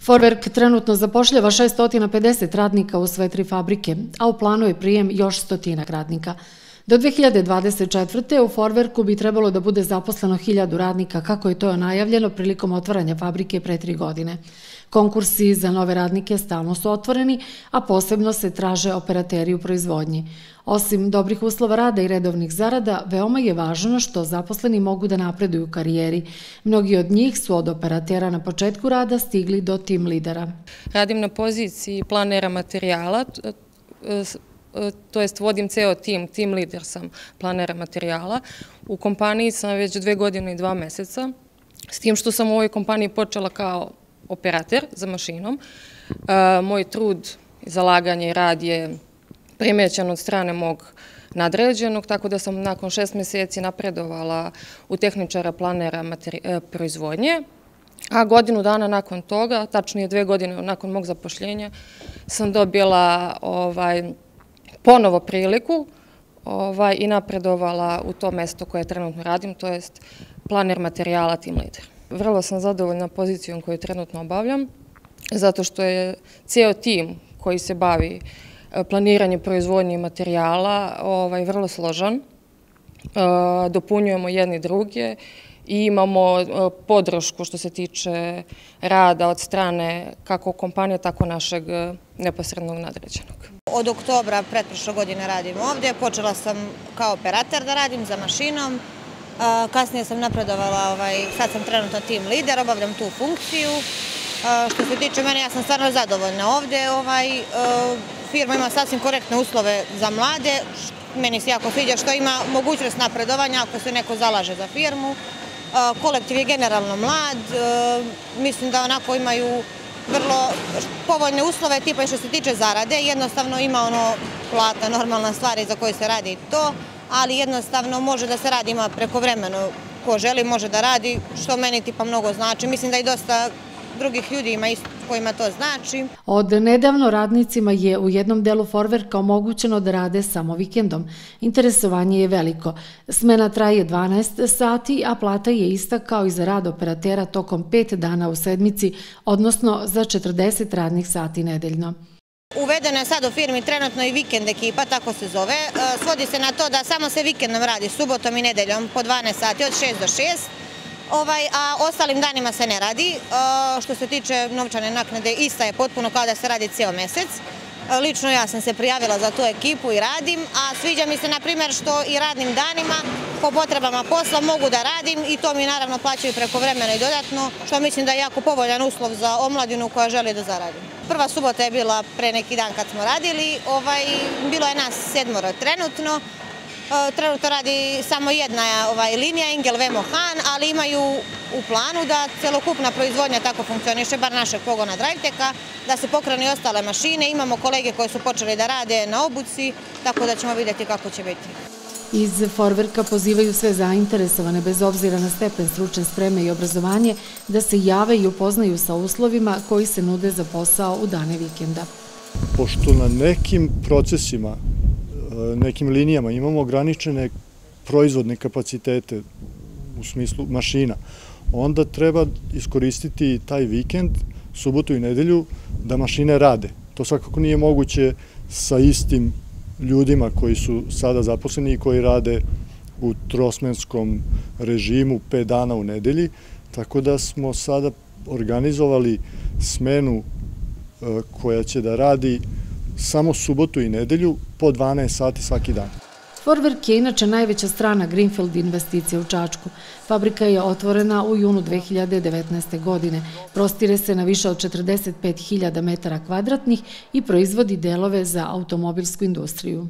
Forwerk trenutno zapošljava 650 radnika u sve tri fabrike, a u planu je prijem još stotinak radnika. Do 2024. u Forwerku bi trebalo da bude zaposleno hiljadu radnika, kako je to najavljeno prilikom otvaranja fabrike pre tri godine. Konkursi za nove radnike stalno su otvoreni, a posebno se traže operateri u proizvodnji. Osim dobrih uslova rada i redovnih zarada, veoma je važno što zaposleni mogu da napreduju u karijeri. Mnogi od njih su od operatera na početku rada stigli do tim lidera. Radim na poziciji planera materijala, to jest vodim ceo tim, tim lider sam planera materijala. U kompaniji sam već dve godine i dva meseca, s tim što sam u ovoj kompaniji počela kao operater za mašinom. Moj trud, zalaganje i rad je primećan od strane mog nadređenog, tako da sam nakon šest meseci napredovala u tehničara planera e, proizvodnje, a godinu dana nakon toga, tačnije dve godine nakon mog zapošljenja, sam dobila ovaj, ponovo priliku ovaj, i napredovala u to mesto koje trenutno radim, to jest planer materijala Team Leader. Vrlo sam zadovoljna pozicijom koju trenutno obavljam, zato što je cijel tim koji se bavi E, planiranje proizvodnje materijala ovaj, vrlo složan. E, dopunjujemo jedni druge i imamo e, podršku što se tiče rada od strane kako kompanije, tako našeg neposrednog nadređenog. Od oktobra pretprošle godine radim ovde. Počela sam kao operator da radim za mašinom. Kasnije sam napredovala, ovaj, sad sam trenutno tim lider, obavljam tu funkciju. Što se tiče mene, ja sam stvarno zadovoljna ovde. Ovaj, firma ima sasvim korektne uslove za mlade, meni se jako sviđa što ima mogućnost napredovanja ako se neko zalaže za firmu. Kolektiv je generalno mlad, mislim da onako imaju vrlo povoljne uslove, tipa što se tiče zarade, jednostavno ima ono plata, normalna stvari za koje se radi to, ali jednostavno može da se radi, ima preko vremena, ko želi može da radi, što meni tipa mnogo znači. Mislim da i dosta drugih ljudi ima isto kojima to znači. Od nedavno radnicima je u jednom delu Forverka omogućeno da rade samo vikendom. Interesovanje je veliko. Smena traje 12 sati, a plata je ista kao i za rad operatera tokom 5 dana u sedmici, odnosno za 40 radnih sati nedeljno. Uvedena je sad u firmi trenutno i vikend ekipa, tako se zove. E, svodi se na to da samo se vikendom radi, subotom i nedeljom po 12 sati od 6 do 6 Ovaj, a ostalim danima se ne radi. Što se tiče novčane naknade, ista je potpuno kao da se radi cijel mesec. Lično ja sam se prijavila za tu ekipu i radim, a sviđa mi se, na primjer, što i radnim danima po potrebama posla mogu da radim i to mi naravno plaćaju preko vremena i dodatno, što mislim da je jako povoljan uslov za omladinu koja želi da zaradi. Prva subota je bila pre neki dan kad smo radili, ovaj, bilo je nas sedmoro trenutno, E, trenutno radi samo jedna ovaj, linija, Ingel Vemo Han, ali imaju u planu da celokupna proizvodnja tako funkcioniše, bar našeg pogona Driveteka, da se pokrenu i ostale mašine. Imamo kolege koje su počeli da rade na obuci, tako da ćemo videti kako će biti. Iz Forverka pozivaju sve zainteresovane, bez obzira na stepen stručne spreme i obrazovanje, da se jave i upoznaju sa uslovima koji se nude za posao u dane vikenda. Pošto na nekim procesima nekim linijama. Imamo ograničene proizvodne kapacitete u smislu mašina, onda treba iskoristiti taj vikend, subotu i nedelju, da mašine rade. To svakako nije moguće sa istim ljudima koji su sada zaposleni i koji rade u trosmenskom režimu 5 dana u nedelji, tako da smo sada organizovali smenu e, koja će da radi samo subotu i nedelju po 12 sati svaki dan. Forwerk je inače najveća strana Greenfield investicija u Čačku. Fabrika je otvorena u junu 2019. godine. Prostire se na više od 45.000 metara kvadratnih i proizvodi delove za automobilsku industriju.